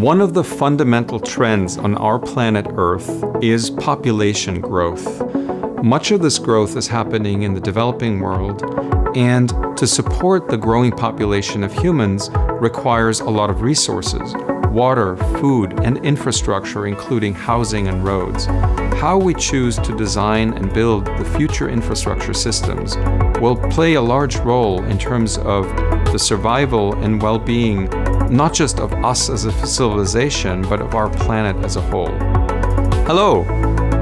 One of the fundamental trends on our planet Earth is population growth. Much of this growth is happening in the developing world, and to support the growing population of humans requires a lot of resources water, food, and infrastructure, including housing and roads. How we choose to design and build the future infrastructure systems will play a large role in terms of the survival and well being not just of us as a civilization, but of our planet as a whole. Hello,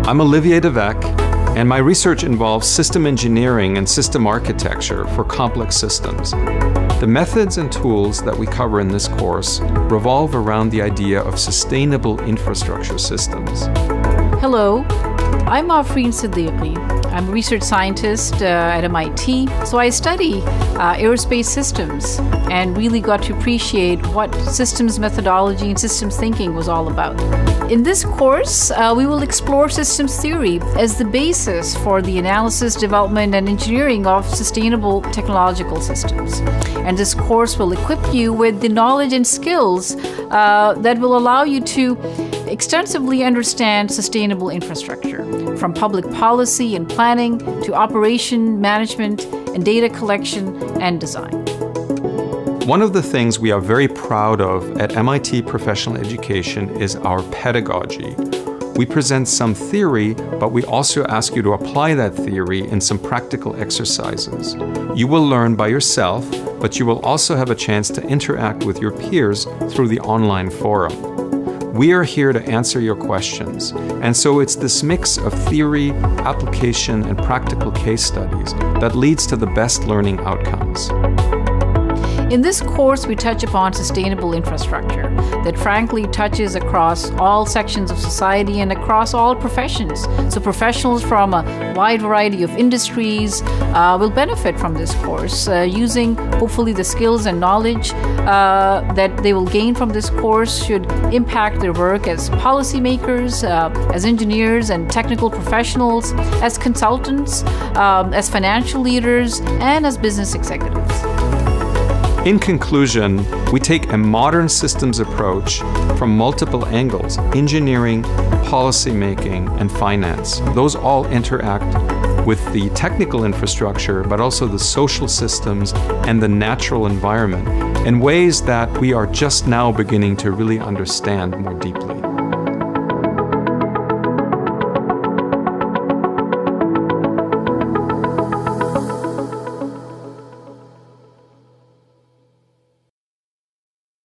I'm Olivier de Weck, and my research involves system engineering and system architecture for complex systems. The methods and tools that we cover in this course revolve around the idea of sustainable infrastructure systems. Hello, I'm Afreen Siddiqi. I'm a research scientist uh, at MIT, so I study uh, aerospace systems and really got to appreciate what systems methodology and systems thinking was all about. In this course, uh, we will explore systems theory as the basis for the analysis, development, and engineering of sustainable technological systems. And this course will equip you with the knowledge and skills uh, that will allow you to extensively understand sustainable infrastructure, from public policy and planning to operation, management, and data collection and design. One of the things we are very proud of at MIT Professional Education is our pedagogy. We present some theory, but we also ask you to apply that theory in some practical exercises. You will learn by yourself, but you will also have a chance to interact with your peers through the online forum. We are here to answer your questions, and so it's this mix of theory, application, and practical case studies that leads to the best learning outcomes. In this course, we touch upon sustainable infrastructure that frankly touches across all sections of society and across all professions. So, professionals from a wide variety of industries uh, will benefit from this course uh, using hopefully the skills and knowledge uh, that they will gain from this course should impact their work as policymakers, uh, as engineers and technical professionals, as consultants, um, as financial leaders, and as business executives. In conclusion, we take a modern systems approach from multiple angles engineering, policymaking, and finance. Those all interact with the technical infrastructure, but also the social systems and the natural environment in ways that we are just now beginning to really understand more deeply.